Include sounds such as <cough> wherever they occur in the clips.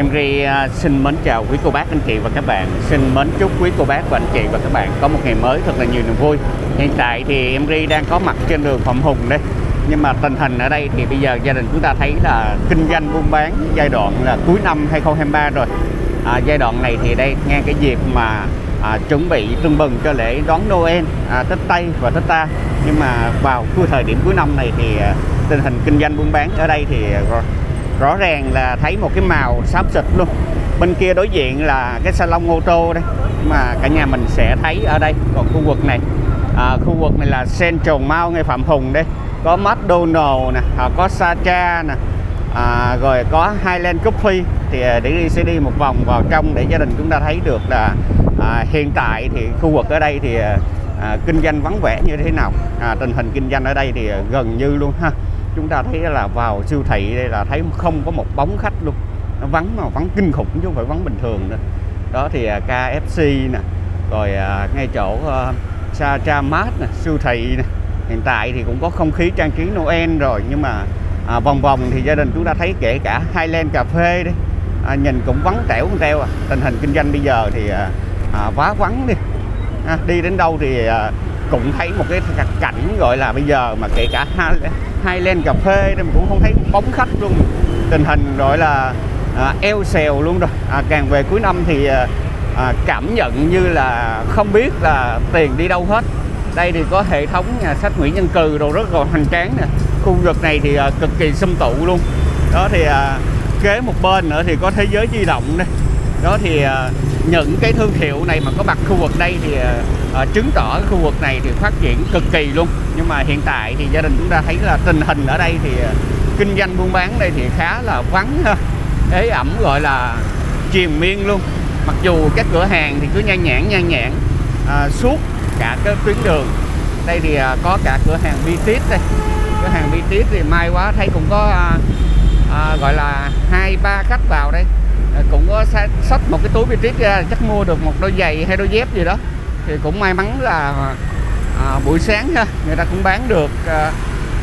Em Ri à, xin mến chào quý cô bác anh chị và các bạn. Xin mến chúc quý cô bác và anh chị và các bạn có một ngày mới thật là nhiều niềm vui. Hiện tại thì em Ri đang có mặt trên đường Phạm Hùng đây. Nhưng mà tình hình ở đây thì bây giờ gia đình chúng ta thấy là kinh doanh buôn bán giai đoạn là cuối năm 2023 rồi. À, Giai đoạn này thì đây ngang cái dịp mà à, chuẩn bị tưng bừng cho lễ đón Noel, à, Tết Tây và Tết Ta. Nhưng mà vào cuối thời điểm cuối năm này thì à, tình hình kinh doanh buôn bán ở đây thì rõ, rõ ràng là thấy một cái màu xám xịt luôn. Bên kia đối diện là cái salon ô tô đây mà cả nhà mình sẽ thấy ở đây. Còn khu vực này à, khu vực này là Central Mall ngay Phạm Hùng đây. Có McDonald nè à, có Sacha nè à, rồi có Highland Coffee. Thì à, để đi sẽ đi một vòng vào trong để gia đình chúng ta thấy được là à, hiện tại thì khu vực ở đây thì à, à kinh doanh vắng vẻ như thế nào. À, tình hình kinh doanh ở đây thì gần như luôn ha chúng ta thấy là vào siêu thị đây là thấy không có một bóng khách luôn. Nó vắng mà vắng kinh khủng chứ không phải vắng bình thường nữa. Đó thì à, KFC nè rồi à, ngay chỗ ờ, uh, Sa Mart nè siêu thị nè. Hiện tại thì cũng có không khí trang trí Noel rồi nhưng mà à, vòng vòng thì gia đình chúng ta thấy kể cả Highland cà phê đi à, nhìn cũng vắng tẻo con teo à. Tình hình kinh doanh bây giờ thì à, à, quá vắng đi. À, đi đến đâu thì à, cũng thấy một cái cảnh gọi là bây giờ mà kể cả Highland cà phê thì mình cũng không thấy bóng khách luôn. Tình hình gọi là à, eo xèo luôn rồi. À, càng về cuối năm thì à, à, cảm nhận như là không biết là tiền đi đâu hết. Đây thì có hệ thống nhà sách Nguyễn Nhân Cừ đồ rất là hoành tráng nè. Khu vực này thì à, cực kỳ xâm tụ luôn. Đó thì à, kế một bên nữa thì có thế giới di động đây đó thì ờ, những cái thương hiệu này mà có mặt khu vực đây thì ờ, ờ, chứng tỏ khu vực này thì phát triển cực kỳ luôn. Nhưng mà hiện tại thì gia đình chúng ta thấy là tình hình ở đây thì kinh doanh buôn bán đây thì khá là vắng ha. Ế ẩm gọi là triền miên luôn. Mặc dù các cửa hàng thì cứ nhan nhãn nhan nhãn à, suốt cả cái tuyến đường. Đây thì à, có cả cửa hàng Vitis đây. Cửa hàng Vitis thì may quá thấy cũng có à, à, gọi là hai ba khách vào đây. Ờ, cũng có xách một cái túi Vitis ra chắc mua được một đôi giày hay đôi dép gì đó. Thì cũng may mắn là à, buổi sáng ha người ta cũng bán được à,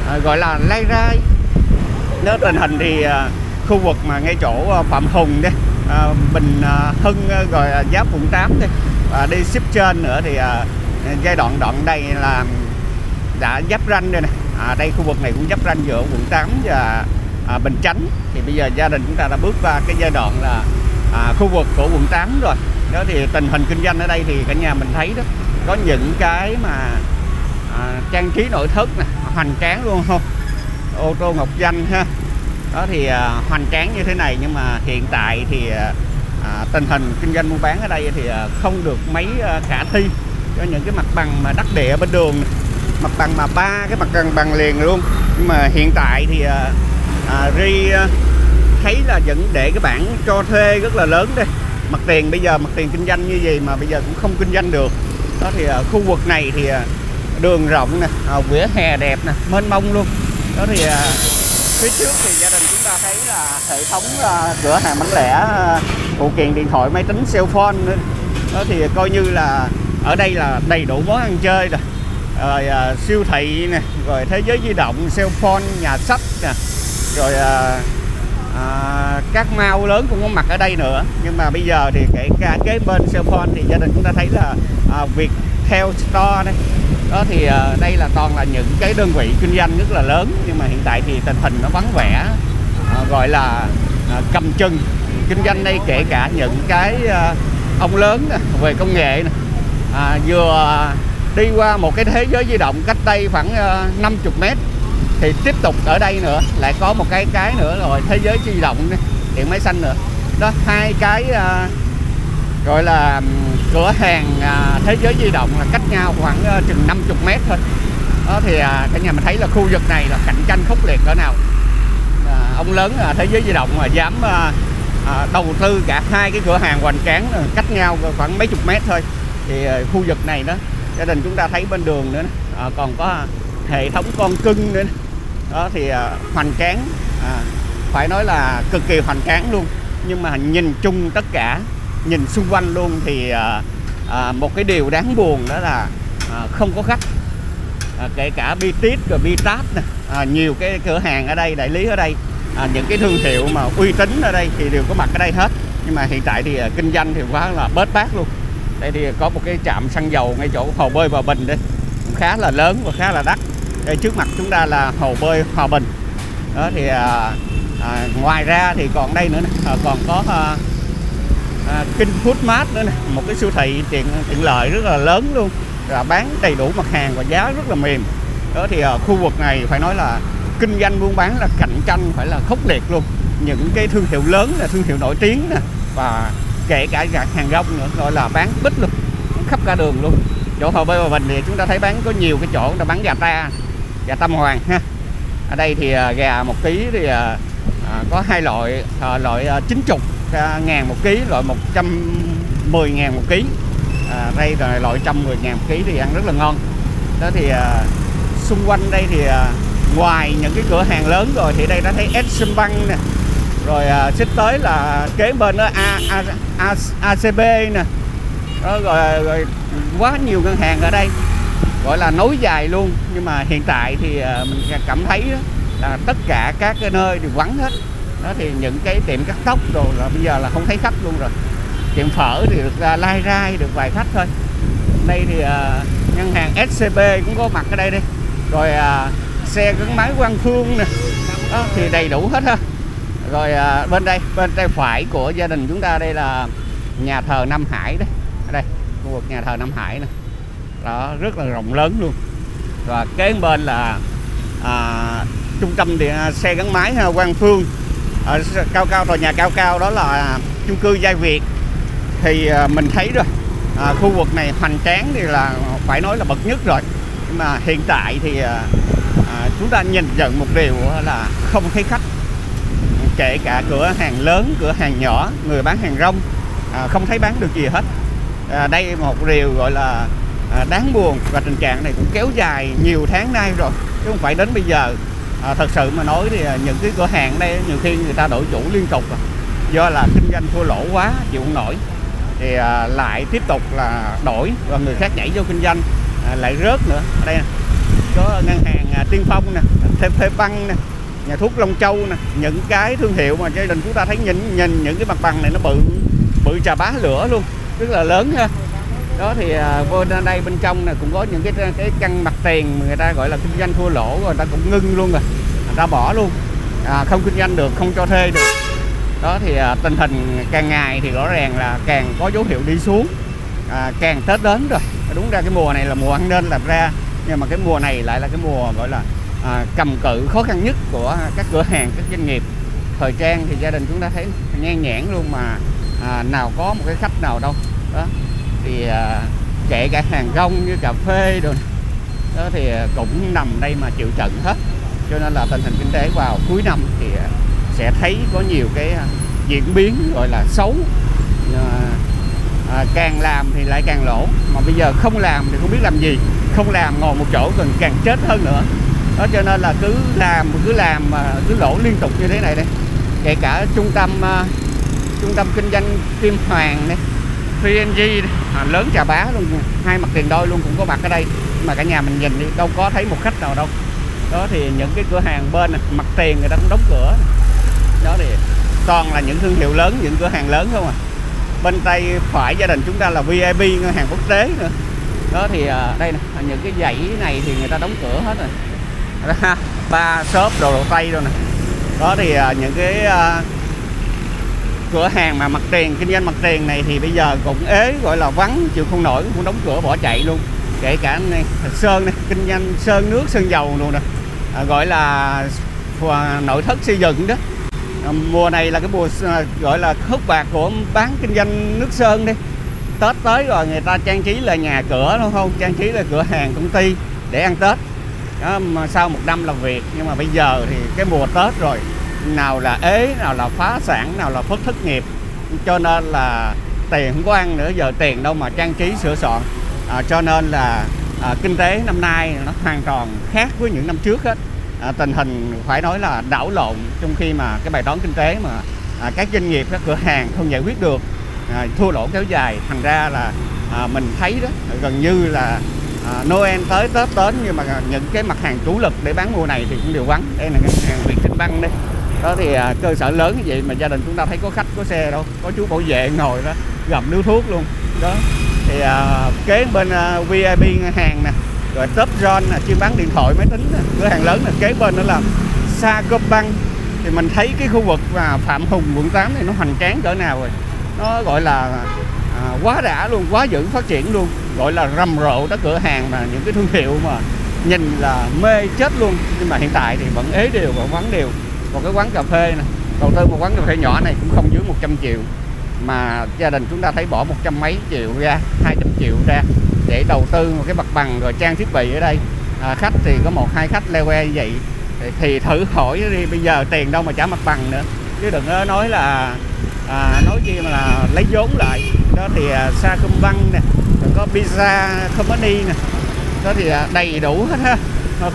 à, gọi là lay rai nếu tình hình thì à, khu vực mà ngay chỗ à, Phạm Hùng đây à, Bình à, Hưng à, rồi à, giáp quận 8 đây và đi ship trên nữa thì à, giai đoạn đoạn đây là đã giáp ranh đây này. À, đây khu vực này cũng giáp ranh giữa quận 8 và à, Bình Chánh. Thì bây giờ gia đình chúng ta đã bước qua cái giai đoạn là à, khu vực của quận 8 rồi. Đó thì tình hình kinh doanh ở đây thì cả nhà mình thấy đó có những cái mà à, trang trí nội thất nè hoành tráng luôn không? Ô tô ngọc danh ha. Đó thì à, hoành tráng như thế này nhưng mà hiện tại thì à, à tình hình kinh doanh mua bán ở đây thì à, không được mấy à, khả thi. Cho những cái mặt bằng mà đắc địa bên đường này. mặt bằng mà ba cái mặt bằng bằng liền luôn. Nhưng mà hiện tại thì à, à, ri à, thấy là vẫn để cái bảng cho thuê rất là lớn đây. Mặt tiền bây giờ mặt tiền kinh doanh như gì mà bây giờ cũng không kinh doanh được. Đó thì uh, khu vực này thì à, đường rộng nè à, vỉa hè đẹp nè mênh mông luôn. Đó thì à, phía trước thì gia đình chúng ta thấy là hệ thống à, cửa hàng bán lẻ à, phụ kiện điện thoại máy tính cell phone nữa. Đó thì coi như là ở đây là đầy đủ món ăn chơi rồi. Rồi à, siêu thị nè rồi thế giới di động cell phone nhà sách nè rồi à, à, các mau lớn cũng có mặt ở đây nữa. Nhưng mà bây giờ thì kể cả kế bên cellphone thì gia đình chúng ta thấy là à, theo Store đây. Đó thì à, đây là toàn là những cái đơn vị kinh doanh rất là lớn. Nhưng mà hiện tại thì tình hình nó vắng vẻ à, gọi là à, cầm chừng. Kinh doanh đây kể cả những cái à, ông lớn về công nghệ này. À, vừa đi qua một cái thế giới di động cách đây khoảng à, 50 mét thì tiếp tục ở đây nữa lại có một cái cái nữa rồi thế giới di động điện máy xanh nữa. Đó hai cái uh, gọi là cửa hàng uh, thế giới di động là cách nhau khoảng uh, chừng 50 mét thôi. Đó thì uh, cả nhà mình thấy là khu vực này là cạnh tranh khốc liệt cỡ nào. Uh, ông lớn uh, thế giới di động mà dám uh, uh, đầu tư cả hai cái cửa hàng hoành tráng uh, cách nhau khoảng mấy chục mét thôi. Thì uh, khu vực này đó gia đình chúng ta thấy bên đường nữa uh, còn có hệ thống con cưng nữa đó thì à, hoành tráng à, phải nói là cực kỳ hoành tráng luôn. Nhưng mà nhìn chung tất cả nhìn xung quanh luôn thì à, à, một cái điều đáng buồn đó là à, không có khách. À, kể cả Bitit rồi Bitat nè à, nhiều cái cửa hàng ở đây đại lý ở đây à, những cái thương hiệu mà uy tín ở đây thì đều có mặt ở đây hết. Nhưng mà hiện tại thì à, kinh doanh thì quá là bết bát luôn. Đây thì có một cái trạm xăng dầu ngay chỗ hồ bơi Hòa Bình đây cũng khá là lớn và khá là đắt đây trước mặt chúng ta là hồ bơi Hòa Bình. Đó thì à, à, ngoài ra thì còn đây nữa này, à, còn có à, à, King Food Mart nữa này, một cái siêu thị tiện tiện lợi rất là lớn luôn. Là bán đầy đủ mặt hàng và giá rất là mềm. Đó thì ở khu vực này phải nói là kinh doanh buôn bán là cạnh tranh phải là khốc liệt luôn. Những cái thương hiệu lớn là thương hiệu nổi tiếng nè. Và kể cả gạt hàng rong nữa gọi là bán bích luôn. Khắp cả đường luôn. Chỗ hồ bơi hòa bình thì chúng ta thấy bán có nhiều cái chỗ người ta bán gà ta gà tâm hoàng ha. Ở đây thì à, gà một ký thì à, à, có hai loại loại chín chục ngàn một ký loại 110 ngàn một ký. À, đây là loại 110 ngàn một ký thì ăn rất là ngon. Đó thì xung quanh đây thì ngoài những cái cửa hàng lớn rồi thì đây đã thấy Exim Bank nè. Rồi à, xích tới là kế bên đó A, A, A, ACB nè. Đó, rồi, rồi quá nhiều ngân hàng ở đây gọi là nối dài luôn. Nhưng mà hiện tại thì ờ, mình cảm thấy đó, là tất cả các cái nơi đều vắng hết. Đó thì những cái tiệm cắt tóc rồi là bây giờ là không thấy khách luôn rồi. Tiệm phở thì được ra lai rai được vài khách thôi. Đây thì uh, ngân hàng SCB cũng có mặt ở đây đi. Rồi uh, xe gắn máy Quang Phương nè. Đó, thì đầy đủ hết ha. Rồi uh, bên đây bên tay phải của gia đình chúng ta đây là nhà thờ Nam Hải đấy ở đây khu vực nhà thờ Nam Hải nè đó rất là rộng lớn luôn. Và kế bên là à, trung tâm điện à, xe gắn máy ha, Quang Phương. Ở cao cao tòa nhà cao cao đó là chung cư Giai Việt. Thì à, mình thấy rồi à, khu vực này hoành tráng thì là phải nói là bậc nhất rồi. Nhưng mà hiện tại thì à, à, chúng ta nhìn nhận một điều là không thấy khách. Kể cả cửa hàng lớn cửa hàng nhỏ người bán hàng rong à, không thấy bán được gì hết. À, đây một điều gọi là à, đáng buồn và tình trạng này cũng kéo dài nhiều tháng nay rồi chứ không phải đến bây giờ à, thật sự mà nói thì à, những cái cửa hàng đây nhiều khi người ta đổi chủ liên tục à. do là kinh doanh thua lỗ quá chịu không nổi thì à, lại tiếp tục là đổi và người khác nhảy vô kinh doanh à, lại rớt nữa ở đây nè. có ngân hàng à, tiên phong nè thêm thêm băng nè nhà thuốc long châu nè những cái thương hiệu mà gia đình chúng ta thấy nhìn nhìn những cái mặt bằng này nó bự bự trà bá lửa luôn rất là lớn ha đó thì à, bên đây bên trong này cũng có những cái cái căn mặt tiền người ta gọi là kinh doanh thua lỗ rồi người ta cũng ngưng luôn rồi người ta bỏ luôn. À, không kinh doanh được không cho thuê được. Đó thì à, tình hình càng ngày thì rõ ràng là càng có dấu hiệu đi xuống. À, càng tết đến rồi. Đúng ra cái mùa này là mùa ăn nên làm ra nhưng mà cái mùa này lại là cái mùa gọi là à, cầm cự khó khăn nhất của các cửa hàng các doanh nghiệp. Thời trang thì gia đình chúng ta thấy nhan nhãn luôn mà à, nào có một cái khách nào đâu. Đó thì à, kể cả hàng rong như cà phê rồi đó thì cũng nằm đây mà chịu trận hết. Cho nên là tình hình kinh tế vào cuối năm thì sẽ thấy có nhiều cái à, diễn biến gọi là xấu. À, à, càng làm thì lại càng lỗ. Mà bây giờ không làm thì không biết làm gì. Không làm ngồi một chỗ còn càng chết hơn nữa. Đó cho nên là cứ làm cứ làm mà cứ lỗ liên tục như thế này đây. Kể cả trung tâm uh, trung tâm kinh doanh Kim Hoàng đây PNG à, lớn trà bá luôn hai mặt tiền đôi luôn cũng có mặt ở đây. Mà cả nhà mình nhìn đi đâu có thấy một khách nào đâu. Đó thì những cái cửa hàng bên này, mặt tiền người ta cũng đóng cửa. Đó thì toàn là những thương hiệu lớn những cửa hàng lớn không à. Bên tay phải gia đình chúng ta là VIP ngân hàng quốc tế nữa. Đó thì à, đây nè à, những cái dãy này thì người ta đóng cửa hết rồi. Ha <laughs> ba shop đồ đồ tây rồi nè. Đó thì à, những cái à, cửa hàng mà mặt tiền kinh doanh mặt tiền này thì bây giờ cũng ế gọi là vắng chịu không nổi cũng đóng cửa bỏ chạy luôn. Kể cả này sơn này kinh doanh sơn nước sơn dầu luôn nè. À, gọi là nội thất xây dựng đó. À, mùa này là cái mùa à, gọi là hút bạc của bán kinh doanh nước sơn đi. Tết tới rồi người ta trang trí là nhà cửa đúng không? Trang trí là cửa hàng công ty để ăn tết. Đó, mà sau một năm làm việc nhưng mà bây giờ thì cái mùa tết rồi nào là ế nào là phá sản nào là phất thất nghiệp. Cho nên là tiền không có ăn nữa giờ tiền đâu mà trang trí sửa soạn. À, cho nên là à, kinh tế năm nay nó hoàn toàn khác với những năm trước hết. À, tình hình phải nói là đảo lộn trong khi mà cái bài toán kinh tế mà à, các doanh nghiệp các cửa hàng không giải quyết được. À, thua lỗ kéo dài thành ra là à, mình thấy đó gần như là à, Noel tới Tết đến nhưng mà những cái mặt hàng chủ lực để bán mùa này thì cũng đều vắng. Đây là ngân hàng Việt Tinh Băng đây đó thì à, cơ sở lớn như vậy mà gia đình chúng ta thấy có khách có xe đâu có chú bảo vệ ngồi đó gầm nước thuốc luôn. Đó thì à, kế bên à, VIP ngân hàng nè rồi top zone nè chuyên bán điện thoại máy tính nè cửa hàng lớn nè kế bên đó là Sacombank thì mình thấy cái khu vực mà Phạm Hùng quận 8 này nó hoành tráng cỡ nào rồi. Nó gọi là à, quá đã luôn quá dữ phát triển luôn. Gọi là rầm rộ đó cửa hàng mà những cái thương hiệu mà nhìn là mê chết luôn. Nhưng mà hiện tại thì vẫn ế đều vẫn vắng đều một cái quán cà phê này đầu tư một quán cà phê nhỏ này cũng không dưới 100 triệu mà gia đình chúng ta thấy bỏ một trăm mấy triệu ra 200 triệu ra để đầu tư một cái mặt bằng rồi trang thiết bị ở đây. À, khách thì có một hai khách leo que như vậy thì, thì thử hỏi đi bây giờ tiền đâu mà trả mặt bằng nữa. Chứ đừng nói là à, nói chi mà là lấy vốn lại. Đó thì à, Sacombank nè rồi có Pizza Company nè. Đó thì à, đầy đủ hết ha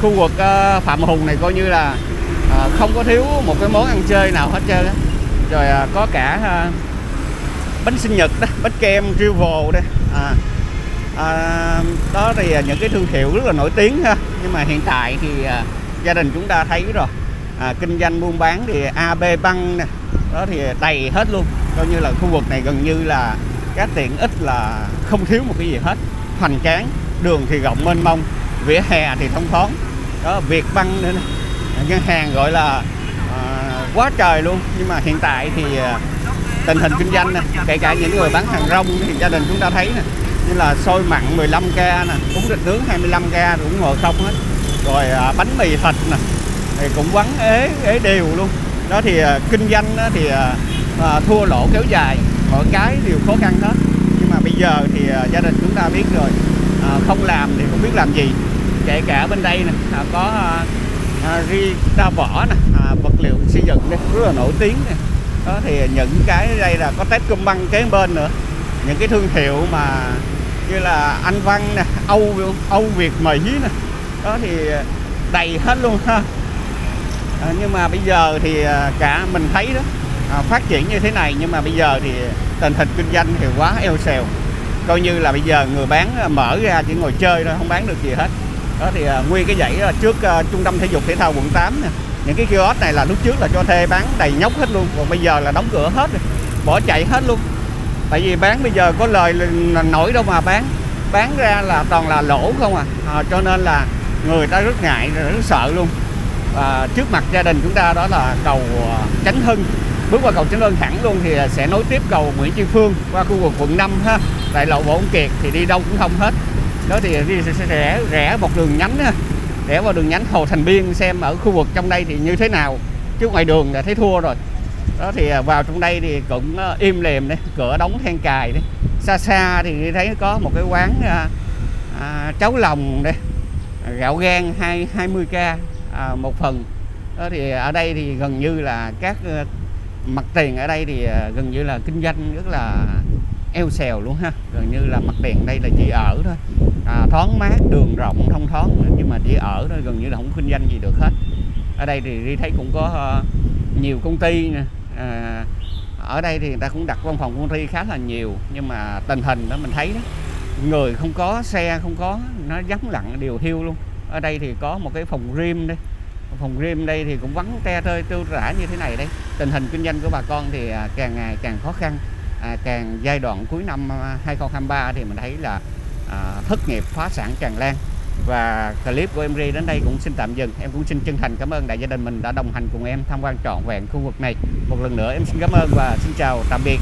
khu vực à, Phạm Hùng này coi như là à, không có thiếu một cái món ăn chơi nào hết trơn á. Rồi à, có cả à, bánh sinh nhật đó bánh kem rival đây. À, à, đó thì những cái thương hiệu rất là nổi tiếng ha. Nhưng mà hiện tại thì à, gia đình chúng ta thấy rồi. À, kinh doanh buôn bán thì AB băng nè đó thì đầy hết luôn. Coi như là khu vực này gần như là các tiện ích là không thiếu một cái gì hết. Hoành tráng đường thì rộng mênh mông vỉa hè thì thông thoáng. Đó việt băng nữa nè ngân hàng gọi là uh, quá trời luôn. Nhưng mà hiện tại thì uh, tình hình kinh doanh nè kể cả những người bán hàng rong thì gia đình chúng ta thấy nè như là xôi mặn 15k nè bún thịt nướng 25k cũng ngồi không hết. Rồi uh, bánh mì thịt nè thì cũng vắng ế ế đều luôn. Đó thì uh, kinh doanh đó thì uh, thua lỗ kéo dài mọi cái đều khó khăn hết. Nhưng mà bây giờ thì uh, gia đình chúng ta biết rồi uh, không làm thì không biết làm gì. Kể cả bên đây nè uh, có uh, à, ri đa vỏ nè. À, vật liệu xây dựng đây rất là nổi tiếng này. đó thì những cái đây là có tết công băng kế bên nữa. Những cái thương hiệu mà như là anh văn nè âu âu việt mỹ nè. Đó thì đầy hết luôn ha. À, nhưng mà bây giờ thì à, cả mình thấy đó à, phát triển như thế này nhưng mà bây giờ thì tình hình kinh doanh thì quá eo xèo. Coi như là bây giờ người bán à, mở ra chỉ ngồi chơi thôi không bán được gì hết đó thì à, nguyên cái dãy à, trước à, trung tâm thể dục thể thao quận 8 nè. Những cái kiosk này là lúc trước là cho thuê bán đầy nhóc hết luôn còn bây giờ là đóng cửa hết rồi bỏ chạy hết luôn. Tại vì bán bây giờ có lời nổi đâu mà bán. Bán ra là toàn là lỗ không à, à cho nên là người ta rất ngại rất sợ luôn. À, trước mặt gia đình chúng ta đó là cầu à, Chánh Hưng. Bước qua cầu Chánh Hưng thẳng luôn thì sẽ nối tiếp cầu Nguyễn Tri Phương qua khu vực quận 5 ha. Đại lộ Võ Kiệt thì đi đâu cũng không hết đó thì đi sẽ rẽ rẽ một đường nhánh rẽ vào đường nhánh Hồ Thành Biên xem ở khu vực trong đây thì như thế nào. Chứ ngoài đường là thấy thua rồi. Đó thì à, vào trong đây thì cũng à, im lềm đấy cửa đóng then cài đấy xa xa thì thấy có một cái quán à, à, cháo lòng đây. Gạo gan hai 20k à, một phần. Đó thì ở đây thì gần như là các à, mặt tiền ở đây thì gần như là kinh doanh rất là eo xèo luôn ha. Gần như là mặt tiền đây là chỉ ở thôi à, thoáng mát đường rộng thông thoáng nhưng mà chỉ ở thôi gần như là không kinh doanh gì được hết. Ở đây thì đi thấy cũng có uh, nhiều công ty nè. À, ở đây thì người ta cũng đặt văn phòng công ty khá là nhiều nhưng mà tình hình đó mình thấy đó người không có xe không có nó vắng lặng điều hiu luôn. Ở đây thì có một cái phòng riêng đây. Phòng riêng đây thì cũng vắng te tơi tiêu rã như thế này đây. Tình hình kinh doanh của bà con thì à, càng ngày càng khó khăn. À, càng giai đoạn cuối năm à, 2023 thì mình thấy là à, thất nghiệp phá sản tràn lan. Và clip của em Ri đến đây cũng xin tạm dừng. Em cũng xin chân thành cảm ơn đại gia đình mình đã đồng hành cùng em tham quan trọn vẹn khu vực này. Một lần nữa em xin cảm ơn và xin chào tạm biệt.